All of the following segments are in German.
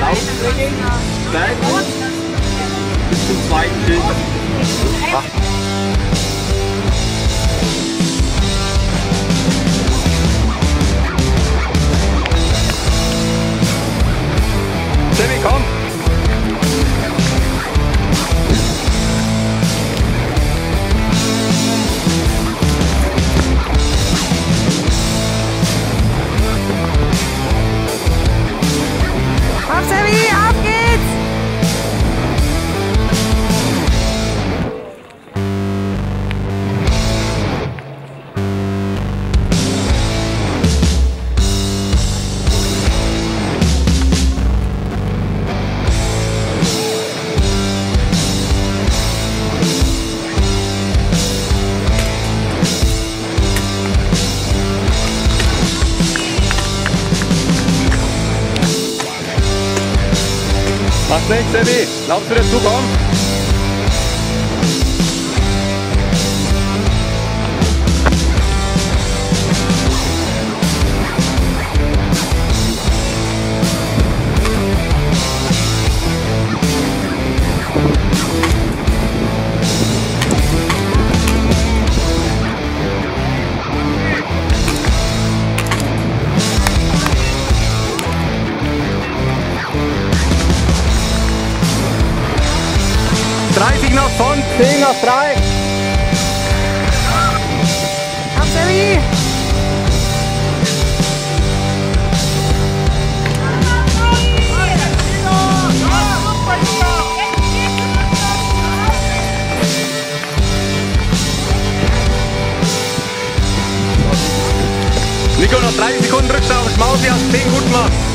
Lauftraining, Steigen bis zum zweiten Schild. Nicht, Sammy! Lauf zu dazu, komm! Rückstand auf das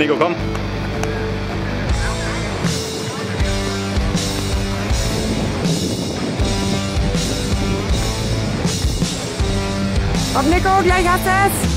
Nico, komm. Komm, Nico, gleich hast du es!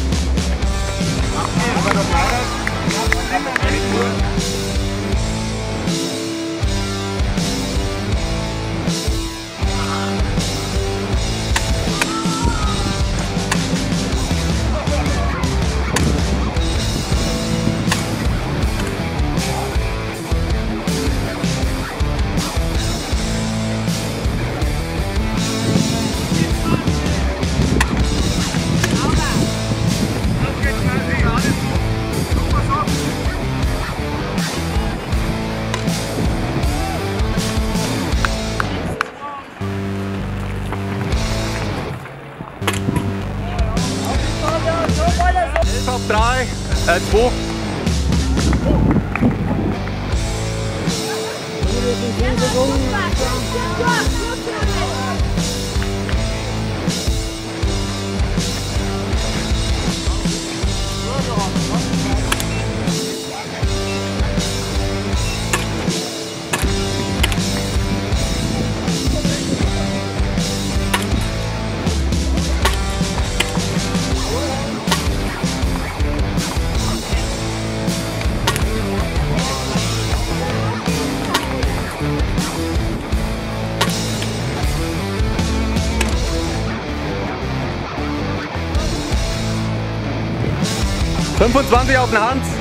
heads for. 25 auf den Hans.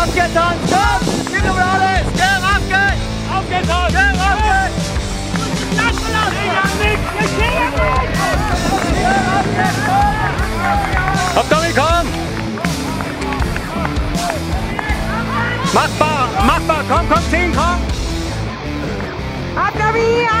Abgetan! Komm! Gib ihm alles! Komm, ab Come, Aufgetan! Komm, ab geht's! Das verlassen! Ich hab nichts! Ich sehe nichts! Komm, Tommy, komm! Machbar! Machbar! Komm, komm, 10, komm! Ab, Tommy! Ab!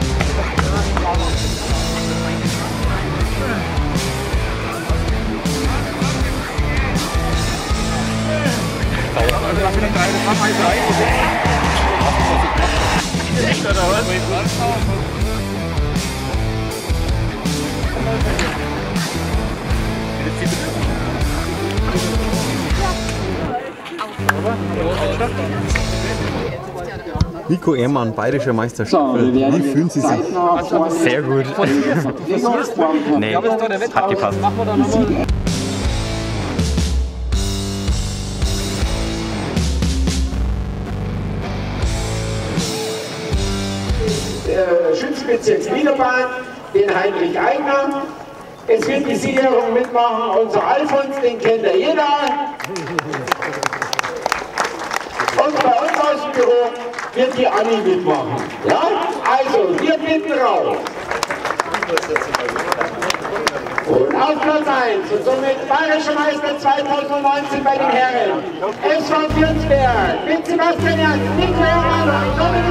Tommy, sauber! Hey! Sauber, Tommy! Sauber! Max, spannend! Nico Ehrmann, bayerischer Meister Staffel. Wie fühlen Sie sich? Sehr gut. nee, hat gepasst. Schützbezirks Niederbayern, den Heinrich Eigner. Es wird die Siegerung mitmachen unser Alfons, den kennt ja jeder. Und bei uns aus dem Büro wird die Anni mitmachen. Ja? Also, wir bitten rauf. Und auf Platz 1 und somit Bayerischer Meister 2019 bei den Herren. SV Würzberg mit Sebastian Ernst, Nico Hermann Dominik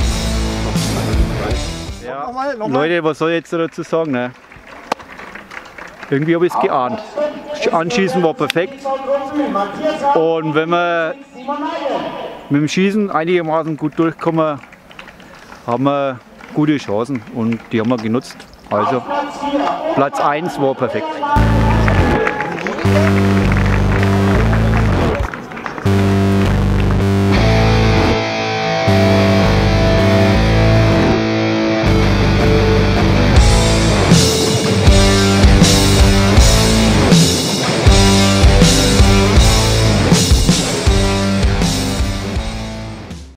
Leute, was soll ich jetzt dazu sagen? Ne? Irgendwie habe ich es geahnt. Anschießen war perfekt. Und wenn wir mit dem Schießen einigermaßen gut durchkommen, haben wir gute Chancen und die haben wir genutzt. Also Platz 1 war perfekt.